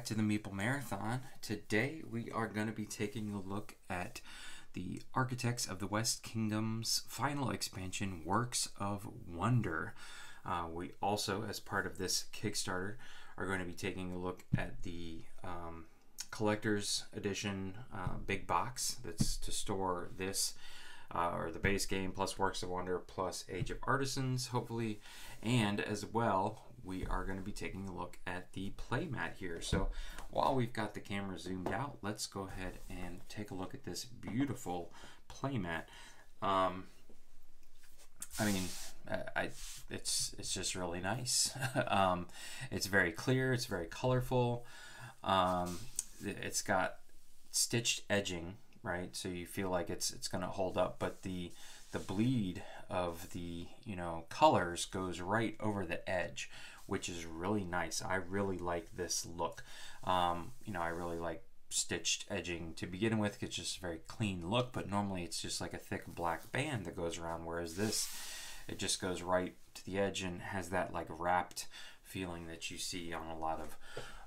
Back to the Meeple Marathon. Today we are going to be taking a look at the Architects of the West Kingdom's final expansion, Works of Wonder. Uh, we also, as part of this Kickstarter, are going to be taking a look at the um, collector's edition uh, big box that's to store this uh, or the base game plus Works of Wonder plus Age of Artisans, hopefully, and as well we are going to be taking a look at the playmat here. So while we've got the camera zoomed out, let's go ahead and take a look at this beautiful playmat. Um, I mean, I, it's it's just really nice. um, it's very clear. It's very colorful. Um, it's got stitched edging, right? So you feel like it's it's going to hold up, but the the bleed of the you know colors goes right over the edge, which is really nice. I really like this look. Um, you know, I really like stitched edging to begin with. It's just a very clean look, but normally it's just like a thick black band that goes around, whereas this, it just goes right to the edge and has that like wrapped feeling that you see on a lot of,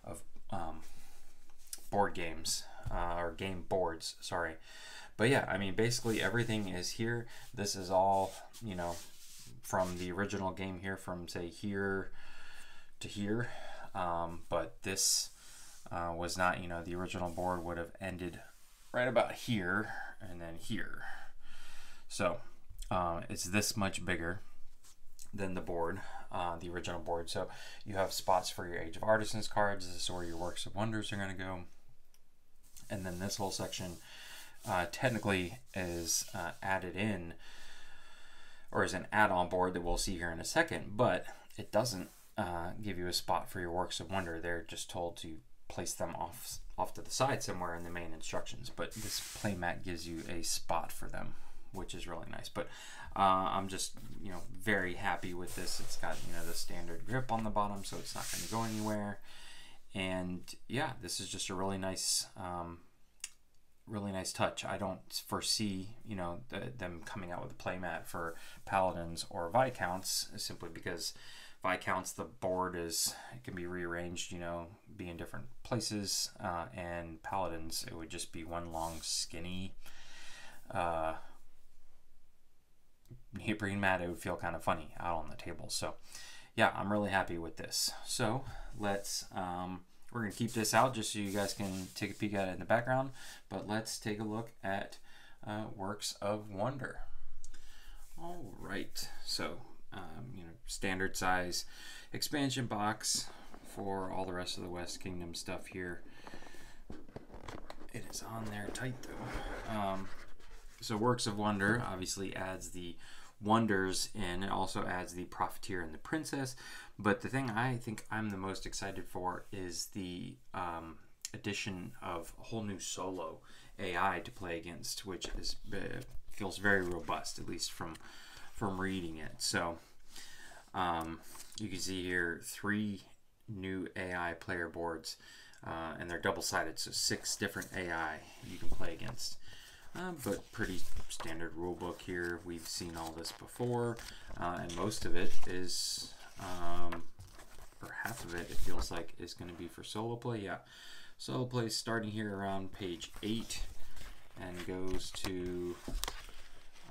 of um, board games uh, or game boards, sorry. But yeah, I mean, basically everything is here. This is all, you know, from the original game here, from say here to here. Um, but this uh, was not, you know, the original board would have ended right about here and then here. So uh, it's this much bigger than the board, uh, the original board. So you have spots for your Age of Artisans cards. This is where your Works of Wonders are going to go. And then this whole section uh, technically is uh, added in or is an add-on board that we'll see here in a second, but it doesn't uh, give you a spot for your works of wonder. They're just told to place them off off to the side somewhere in the main instructions. But this playmat gives you a spot for them, which is really nice. But uh, I'm just you know very happy with this. It's got you know the standard grip on the bottom, so it's not going to go anywhere. And yeah, this is just a really nice. Um, really nice touch. I don't foresee, you know, the, them coming out with a playmat for paladins or viscounts simply because Viscounts, the board is it can be rearranged, you know, be in different places, uh, and Paladins, it would just be one long skinny uh, green mat. It would feel kind of funny out on the table. So, yeah, I'm really happy with this. So let's um, we're gonna keep this out just so you guys can take a peek at it in the background. But let's take a look at uh, Works of Wonder. All right, so um, you know, standard size expansion box for all the rest of the West Kingdom stuff here. It is on there tight though. Um, so Works of Wonder obviously adds the wonders in. It also adds the Profiteer and the Princess. But the thing I think I'm the most excited for is the um, addition of a whole new solo AI to play against, which is uh, feels very robust, at least from from reading it. So um, you can see here three new AI player boards, uh, and they're double-sided, so six different AI you can play against. Uh, but pretty standard rule book here. We've seen all this before, uh, and most of it is, um, or half of it, it feels like, is going to be for solo play. Yeah, solo play starting here around page 8 and goes to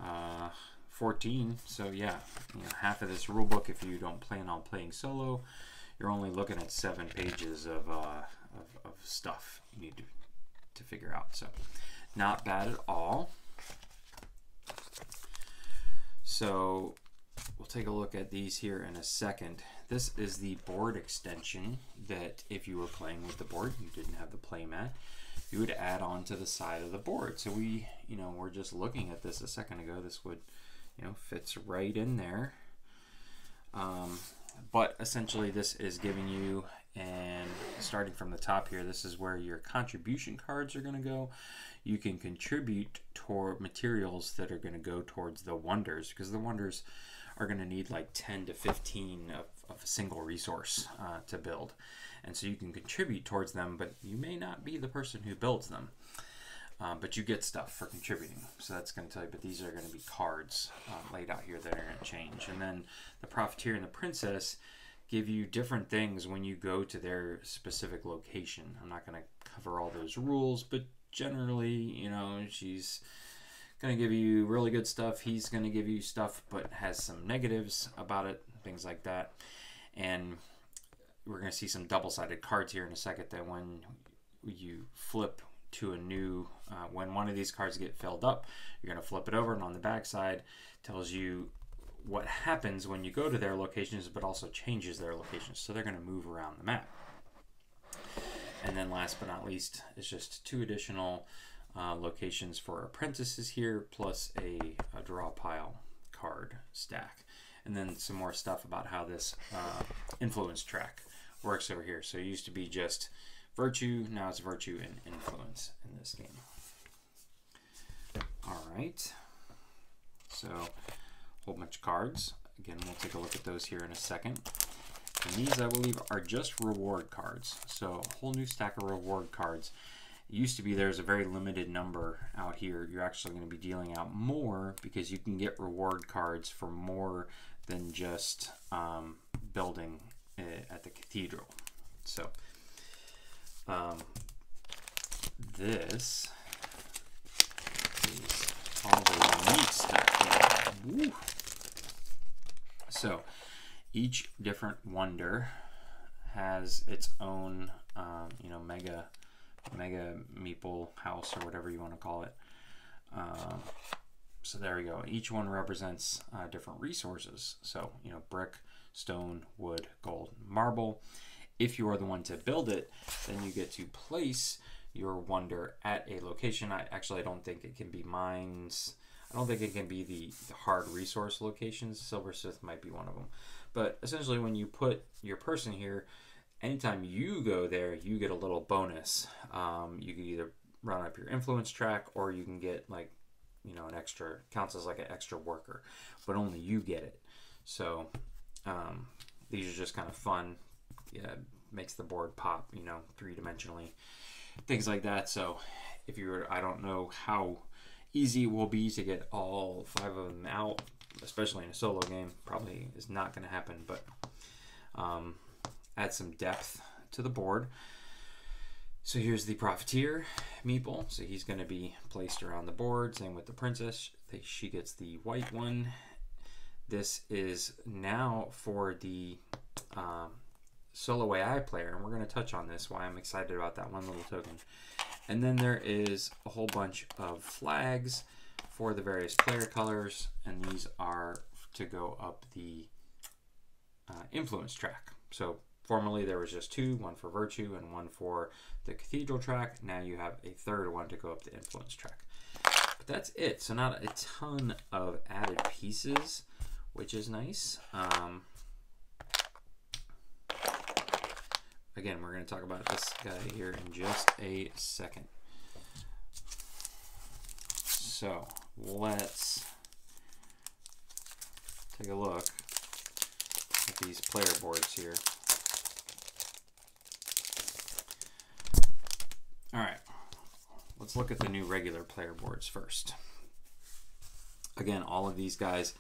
uh, 14. So yeah, you know, half of this rule book, if you don't plan on playing solo, you're only looking at seven pages of, uh, of, of stuff you need to, to figure out. So not bad at all. So we'll take a look at these here in a second. This is the board extension that if you were playing with the board, you didn't have the playmat, you would add on to the side of the board. So we, you know, we're just looking at this a second ago. This would you know, fits right in there. Um, but essentially this is giving you, and starting from the top here, this is where your contribution cards are going to go. You can contribute toward materials that are going to go towards the wonders because the wonders are going to need like 10 to 15 of, of a single resource uh, to build. And so you can contribute towards them, but you may not be the person who builds them. Um, but you get stuff for contributing. So that's going to tell you, but these are going to be cards uh, laid out here that are going to change. And then the Profiteer and the Princess give you different things when you go to their specific location. I'm not going to cover all those rules, but generally, you know, she's going to give you really good stuff. He's going to give you stuff, but has some negatives about it, things like that. And we're going to see some double sided cards here in a second that when you flip to a new, uh, when one of these cards get filled up, you're going to flip it over, and on the back side tells you what happens when you go to their locations, but also changes their locations. So they're going to move around the map. And then last but not least, it's just two additional uh, locations for apprentices here, plus a, a, draw pile card stack. And then some more stuff about how this uh, influence track works over here. So it used to be just virtue, now it's virtue and influence in this game. All right. So a whole bunch of cards. Again, we'll take a look at those here in a second. And these, I believe, are just reward cards. So a whole new stack of reward cards. It used to be there's a very limited number out here. You're actually going to be dealing out more because you can get reward cards for more than just um, building at the cathedral. So um, this is all the neat stuff. So each different wonder has its own, um, you know, mega, mega meeple house or whatever you want to call it. Uh, so there we go. Each one represents uh, different resources. So, you know, brick, stone, wood, gold, marble. If you are the one to build it, then you get to place your wonder at a location. I actually I don't think it can be mines. I don't think it can be the, the hard resource locations. Silversmith might be one of them. But essentially, when you put your person here, anytime you go there, you get a little bonus. Um, you can either run up your influence track, or you can get like, you know, an extra counts as like an extra worker, but only you get it. So um, these are just kind of fun. Yeah, makes the board pop, you know, three dimensionally, things like that. So if you're, I don't know how easy it will be to get all five of them out, especially in a solo game. Probably is not going to happen, but um, add some depth to the board. So here's the Profiteer Meeple. So he's going to be placed around the board. Same with the Princess. She gets the white one. This is now for the um, solo AI player, and we're going to touch on this, why I'm excited about that one little token. And then there is a whole bunch of flags for the various player colors, and these are to go up the uh, influence track. So formerly there was just two, one for virtue and one for the cathedral track. Now you have a third one to go up the influence track. But that's it. So not a ton of added pieces, which is nice. Um, Again, we're going to talk about this guy here in just a second. So let's take a look at these player boards here. All right, let's look at the new regular player boards first. Again, all of these guys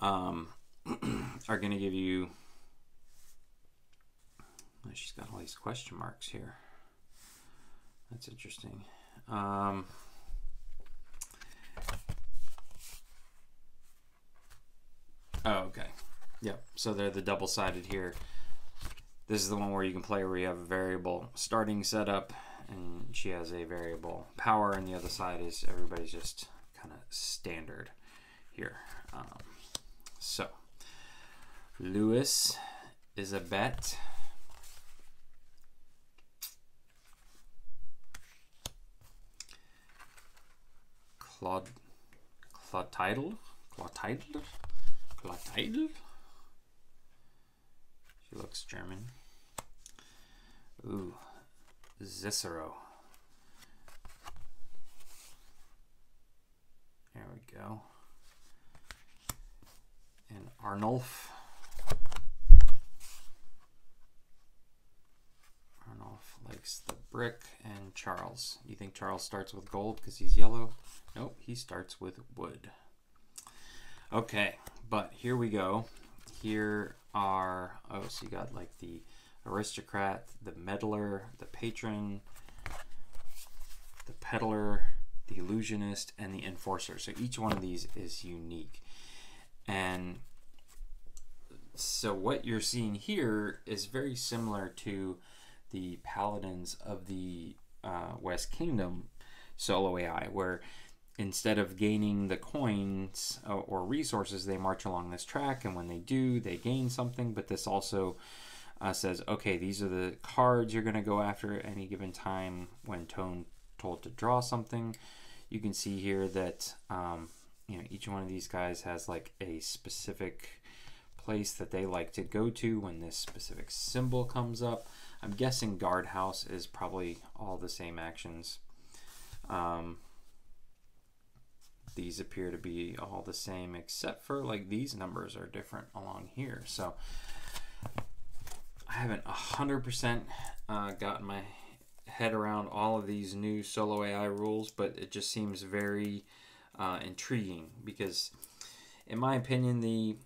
um, are going to give you she's got all these question marks here. That's interesting. Um, oh, okay. Yep. So they're the double-sided here. This is the one where you can play where you have a variable starting setup, and she has a variable power, and the other side is everybody's just kind of standard here. Um, so, Lewis is a bet. Claude, Clotilde, Clotilde, Clotilde. She looks German. Ooh, Cicero. There we go. And Arnulf. Arnulf likes the brick. And Charles. You think Charles starts with gold because he's yellow? Nope, he starts with wood. Okay, but here we go. Here are, oh, So you got like the aristocrat, the meddler, the patron, the peddler, the illusionist, and the enforcer. So each one of these is unique. And so what you're seeing here is very similar to the paladins of the uh, West Kingdom solo AI, where instead of gaining the coins uh, or resources, they march along this track, and when they do, they gain something. But this also uh, says, okay, these are the cards you're going to go after at any given time when tone told to draw something. You can see here that um, you know each one of these guys has like a specific place that they like to go to when this specific symbol comes up. I'm guessing guardhouse is probably all the same actions. Um, these appear to be all the same except for like these numbers are different along here. So I haven't 100% uh, gotten my head around all of these new solo AI rules, but it just seems very uh, intriguing because, in my opinion, the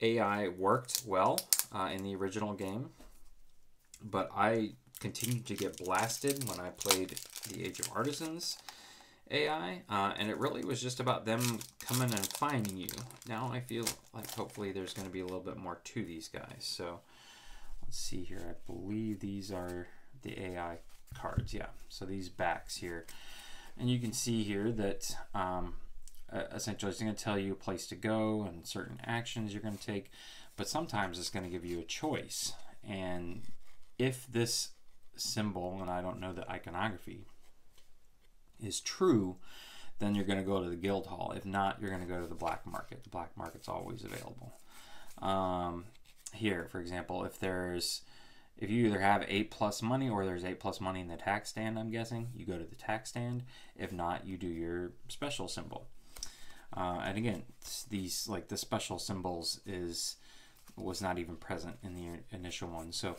AI worked well uh, in the original game, but I continued to get blasted when I played the Age of Artisans AI, uh, and it really was just about them coming and finding you. Now I feel like hopefully there's going to be a little bit more to these guys. So let's see here. I believe these are the AI cards. Yeah, so these backs here. And you can see here that um, essentially it's going to tell you a place to go and certain actions you're going to take, but sometimes it's going to give you a choice. And if this symbol, and I don't know the iconography, is true, then you're going to go to the guild hall. If not, you're going to go to the black market. The black market's always available. Um, here, for example, if there's if you either have 8 plus money or there's 8 plus money in the tax stand, I'm guessing, you go to the tax stand. If not, you do your special symbol. Uh, and again, these like the special symbols is was not even present in the initial one. So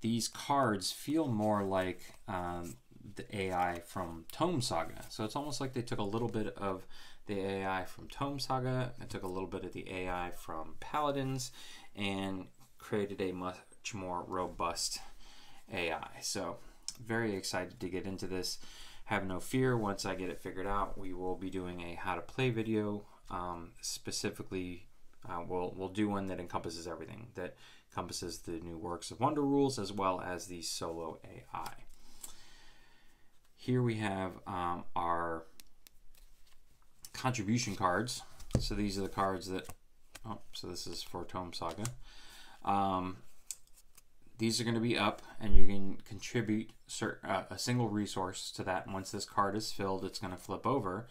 these cards feel more like um, the AI from Tome Saga. So it's almost like they took a little bit of the AI from Tome Saga and took a little bit of the AI from Paladins and created a much more robust AI. So very excited to get into this. Have no fear, once I get it figured out, we will be doing a how to play video. Um, specifically, uh, we'll, we'll do one that encompasses everything, that encompasses the new Works of Wonder rules as well as the solo AI. Here we have um, our contribution cards. So these are the cards that, oh, so this is for Tome Saga. Um, these are going to be up and you can contribute uh, a single resource to that. And once this card is filled, it's going to flip over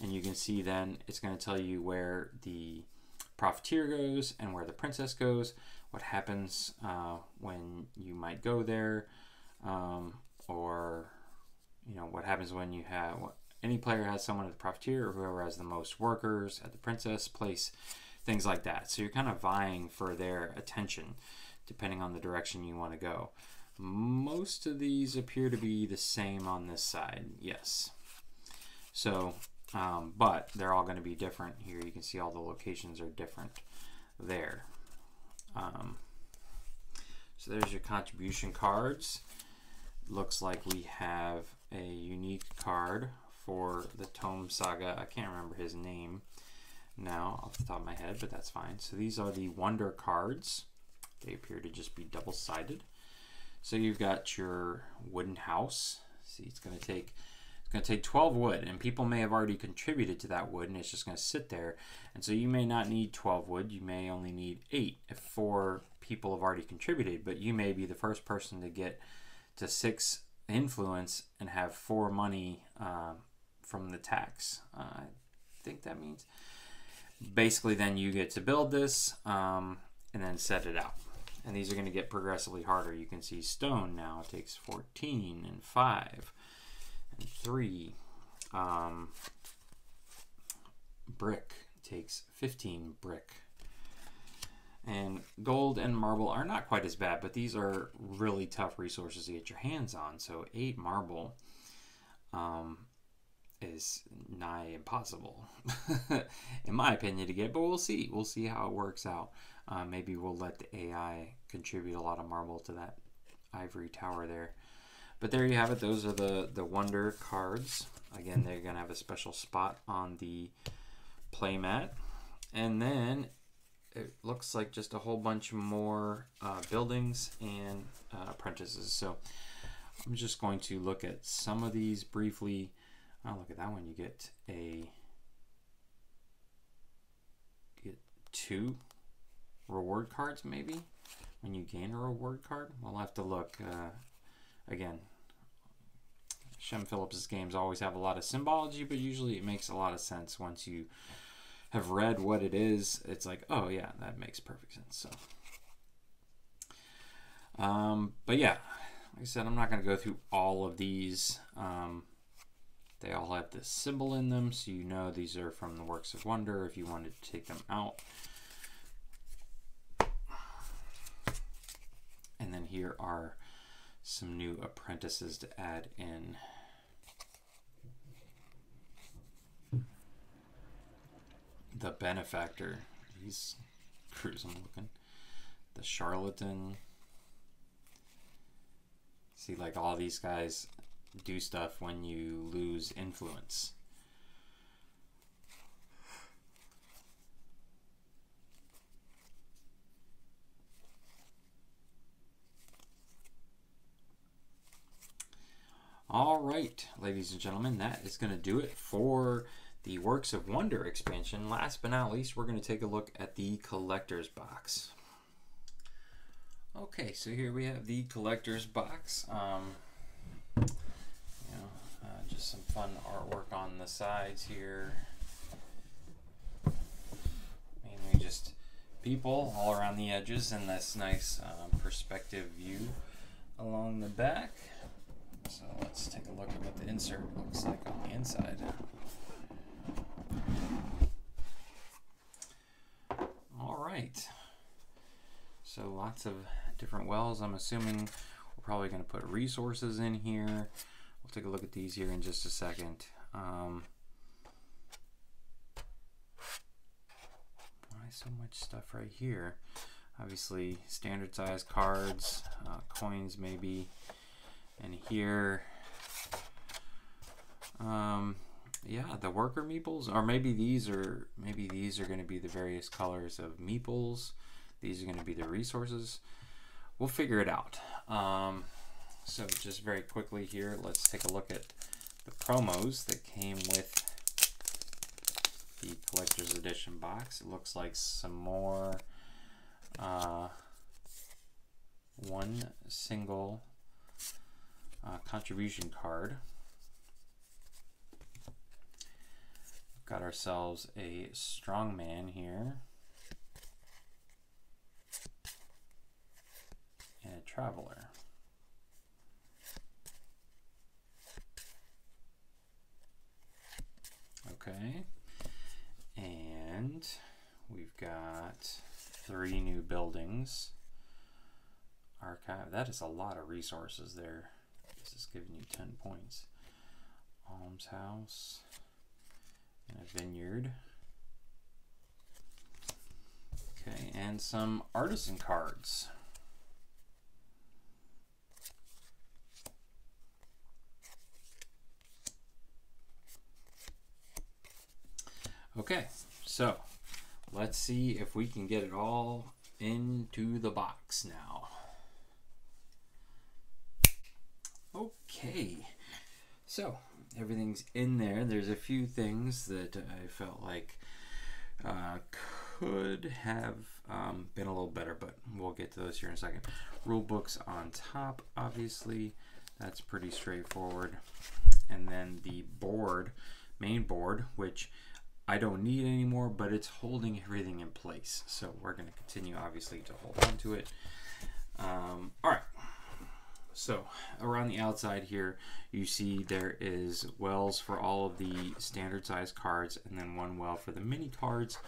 and you can see then it's going to tell you where the profiteer goes and where the princess goes, what happens uh, when you might go there, um, or you know what happens when you have any player has someone at the profiteer or whoever has the most workers at the princess place, things like that. So you're kind of vying for their attention depending on the direction you want to go. Most of these appear to be the same on this side, yes. So, um, but they're all going to be different here. You can see all the locations are different there. Um, so there's your contribution cards. Looks like we have a unique card for the Tome Saga. I can't remember his name now off the top of my head, but that's fine. So these are the Wonder cards. They appear to just be double-sided. So you've got your wooden house. See, it's going to take it's going to take 12 wood, and people may have already contributed to that wood, and it's just going to sit there. And so you may not need 12 wood. You may only need eight if four people have already contributed, but you may be the first person to get to six influence and have four money uh, from the tax. Uh, I think that means basically then you get to build this um, and then set it out and these are going to get progressively harder. You can see stone now takes 14 and 5 and 3. Um, brick takes 15 brick. And gold and marble are not quite as bad, but these are really tough resources to get your hands on. So 8 marble um, is nigh impossible, in my opinion, to get. But we'll see. We'll see how it works out. Uh, maybe we'll let the AI contribute a lot of marble to that ivory tower there. But there you have it. Those are the, the Wonder cards. Again, they're going to have a special spot on the playmat. And then it looks like just a whole bunch more uh, buildings and uh, apprentices. So I'm just going to look at some of these briefly. Oh, look at that one. You get a get two reward cards maybe when you gain a reward card. We'll have to look. Uh, again, Shem Phillips' games always have a lot of symbology, but usually it makes a lot of sense once you have read what it is. It's like, oh yeah, that makes perfect sense. So, um, but yeah, like I said, I'm not going to go through all of these. Um, they all have this symbol in them, so you know these are from the Works of Wonder if you wanted to take them out. And then here are some new apprentices to add in. The benefactor, he's gruesome looking. The charlatan. See, like all these guys do stuff when you lose influence. All right, ladies and gentlemen, that is going to do it for the Works of Wonder expansion. Last but not least, we're going to take a look at the collector's box. Okay, so here we have the collector's box. Um, you know, uh, just some fun artwork on the sides here. Mainly just people all around the edges and this nice um, perspective view along the back. So let's take a look at what the insert looks like on the inside. All right. So lots of different wells. I'm assuming we're probably going to put resources in here. We'll take a look at these here in just a second. Um, why so much stuff right here? Obviously, standard size cards, uh, coins maybe and here um yeah the worker meeples or maybe these are maybe these are going to be the various colors of meeples. These are going to be the resources. We'll figure it out. Um, so just very quickly here let's take a look at the promos that came with the collector's edition box. It looks like some more uh, one single uh, contribution card. Got ourselves a strong man here. And a traveler. Okay. And we've got three new buildings. Archive. That is a lot of resources there. This is giving you 10 points. Almshouse and a vineyard. Okay, and some artisan cards. Okay, so let's see if we can get it all into the box now. Okay, so everything's in there. There's a few things that I felt like uh, could have um, been a little better, but we'll get to those here in a second. Rule books on top, obviously, that's pretty straightforward. And then the board, main board, which I don't need anymore, but it's holding everything in place. So we're going to continue, obviously, to hold on to it. Um, all right. So around the outside here, you see there is wells for all of the standard size cards and then one well for the mini cards.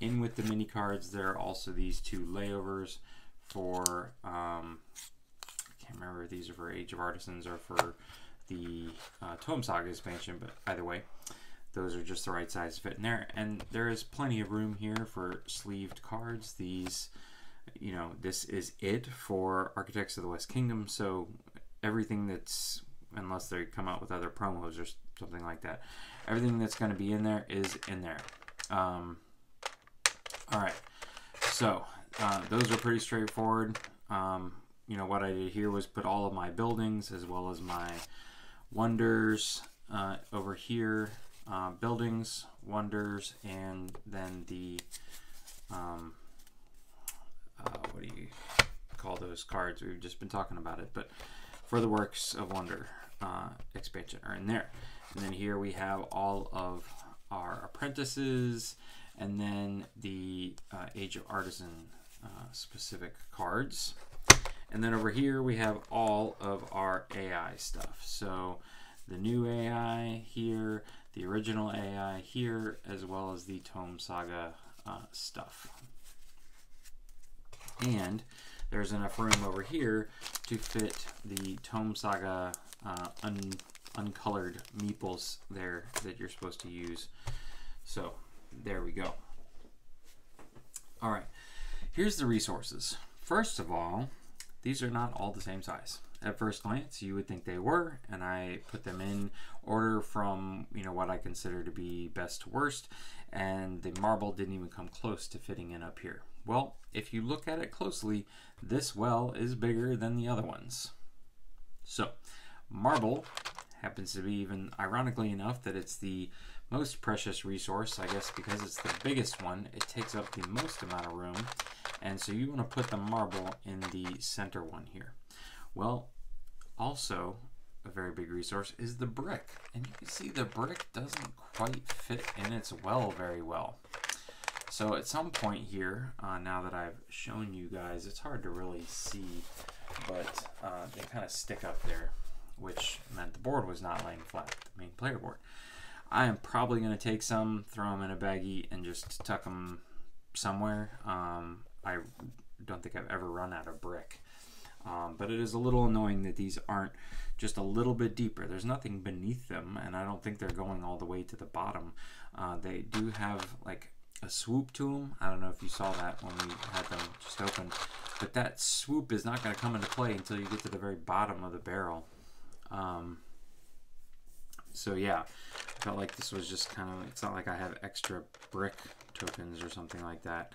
In with the mini cards, there are also these two layovers for, um, I can't remember if these are for Age of Artisans or for the uh, Tome Saga expansion, but either way, those are just the right size to fit in there. And there is plenty of room here for sleeved cards. These, you know, this is it for Architects of the West Kingdom. So everything that's, unless they come out with other promos or something like that, everything that's going to be in there is in there. Um, all right. So uh, those are pretty straightforward. Um, you know, what I did here was put all of my buildings as well as my wonders uh, over here uh, buildings, wonders, and then the um, uh, what do you call those cards? We've just been talking about it, but for the works of wonder uh, expansion are in there. And then here we have all of our apprentices, and then the uh, Age of Artisan uh, specific cards. And then over here we have all of our AI stuff. So the new AI here, the original AI here, as well as the Tome Saga uh, stuff. And there's enough room over here to fit the Tome Saga uh, un uncolored meeples there that you're supposed to use. So there we go. All right, here's the resources. First of all, these are not all the same size at first glance you would think they were and i put them in order from you know what i consider to be best to worst and the marble didn't even come close to fitting in up here well if you look at it closely this well is bigger than the other ones so marble happens to be even ironically enough that it's the most precious resource i guess because it's the biggest one it takes up the most amount of room and so you want to put the marble in the center one here well, also a very big resource is the brick. And you can see the brick doesn't quite fit in its well very well. So at some point here, uh, now that I've shown you guys, it's hard to really see, but uh, they kind of stick up there, which meant the board was not laying flat, the main player board. I am probably going to take some, throw them in a baggie, and just tuck them somewhere. Um, I don't think I've ever run out of brick. Um, but it is a little annoying that these aren't just a little bit deeper. There's nothing beneath them, and I don't think they're going all the way to the bottom. Uh, they do have like a swoop to them. I don't know if you saw that when we had them just open, but that swoop is not going to come into play until you get to the very bottom of the barrel. Um, so yeah, I felt like this was just kind of, it's not like I have extra brick tokens or something like that.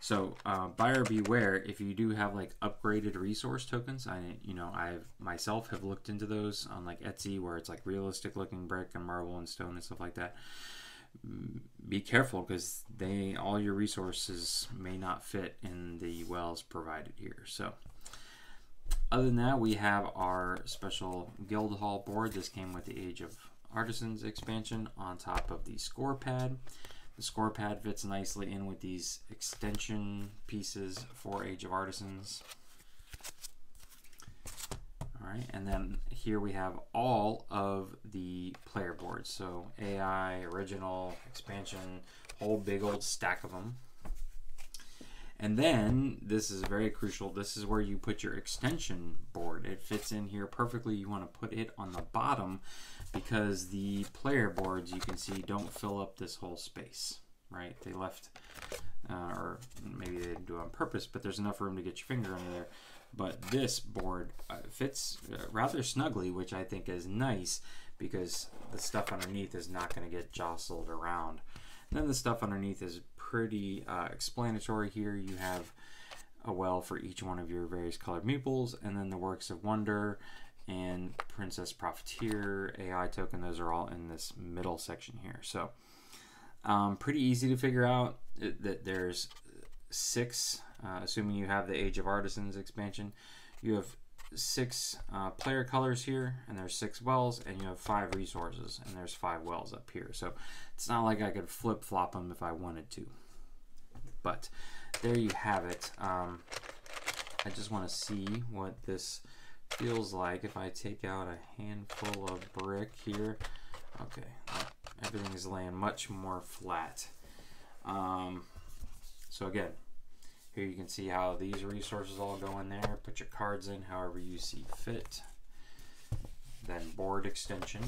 So uh, buyer beware if you do have like upgraded resource tokens. I you know I myself have looked into those on like Etsy where it's like realistic looking brick and marble and stone and stuff like that. Be careful because they all your resources may not fit in the wells provided here. So other than that, we have our special guild hall board. This came with the Age of Artisans expansion on top of the score pad. The score pad fits nicely in with these extension pieces for Age of Artisans. All right, and then here we have all of the player boards. So AI, original, expansion, whole big old stack of them. And then this is very crucial. This is where you put your extension board. It fits in here perfectly. You want to put it on the bottom because the player boards you can see don't fill up this whole space, right? They left, uh, or maybe they didn't do it on purpose, but there's enough room to get your finger under there. But this board uh, fits uh, rather snugly, which I think is nice because the stuff underneath is not going to get jostled around. Then the stuff underneath is pretty uh, explanatory here. You have a well for each one of your various colored meeples, and then the works of wonder and Princess Profiteer AI token. Those are all in this middle section here. So um, pretty easy to figure out that there's six, uh, assuming you have the Age of Artisans expansion, you have six uh, player colors here, and there's six wells, and you have five resources, and there's five wells up here. So it's not like I could flip flop them if I wanted to. But there you have it. Um, I just want to see what this feels like if I take out a handful of brick here. Okay, everything is laying much more flat. Um, so again, here you can see how these resources all go in there. Put your cards in however you see fit. then board extension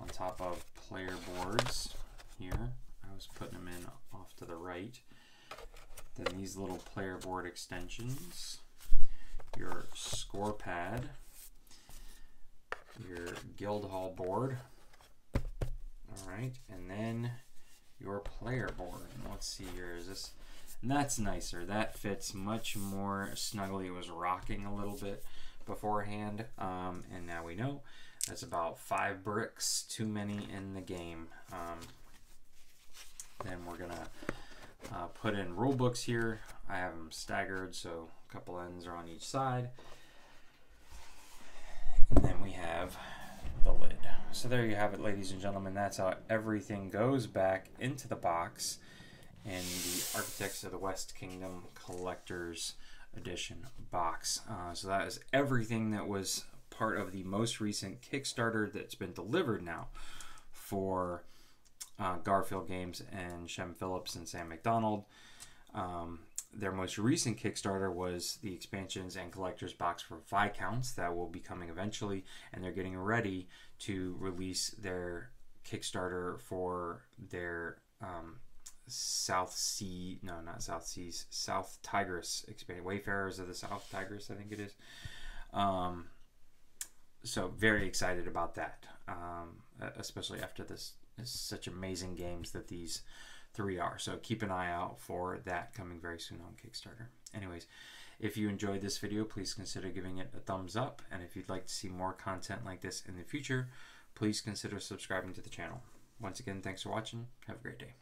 on top of player boards here. I was putting them in off to the right. Then these little player board extensions, your score pad, your guild hall board, all right, and then your player board. Let's see here, is this, that's nicer. That fits much more snugly. It was rocking a little bit beforehand, um, and now we know that's about five bricks too many in the game. Um, then we're gonna uh, put in rule books here. I have them staggered, so a couple ends are on each side. And then we have the lid. So there you have it, ladies and gentlemen. That's how everything goes back into the box in the Architects of the West Kingdom Collector's Edition box. Uh, so that is everything that was part of the most recent Kickstarter that's been delivered now for uh, Garphill Games and Shem Phillips and Sam McDonald. Um, their most recent Kickstarter was the expansions and collectors box for Viscounts that will be coming eventually, and they're getting ready to release their Kickstarter for their um, South Sea, no, not South Seas, South Tigris expansion, Wayfarers of the South Tigris, I think it is. Um, so very excited about that, um, especially after this such amazing games that these three are. So keep an eye out for that coming very soon on Kickstarter. Anyways, if you enjoyed this video, please consider giving it a thumbs up. And if you'd like to see more content like this in the future, please consider subscribing to the channel. Once again, thanks for watching. Have a great day.